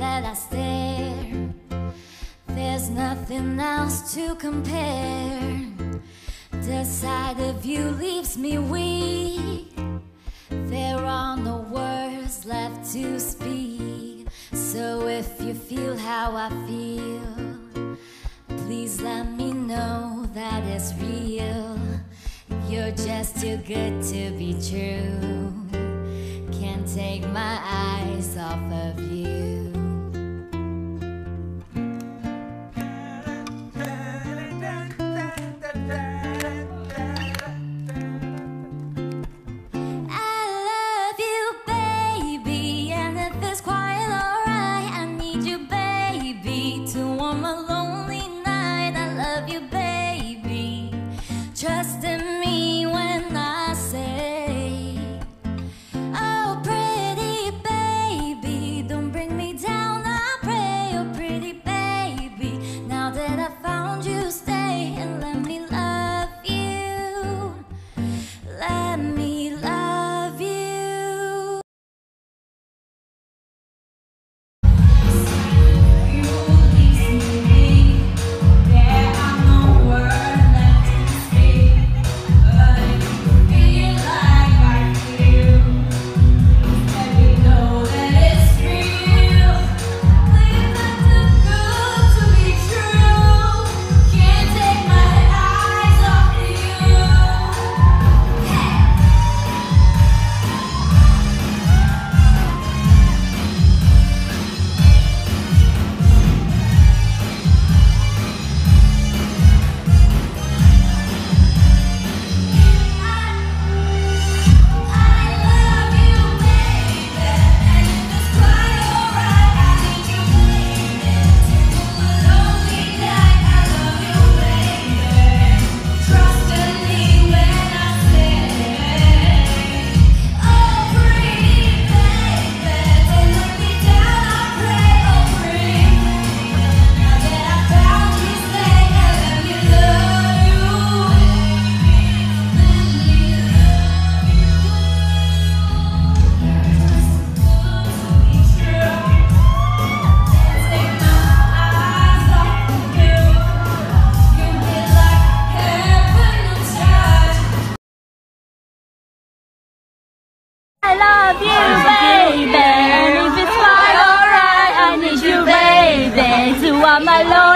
that I stare. There's nothing else to compare. The sight of you leaves me weak. There are no words left to speak. So if you feel how I feel, please let me know that it's real. You're just too good to be true. Take my eyes off of you. I love I love you, baby. And if it's fine, alright, I need you, baby. So are my love.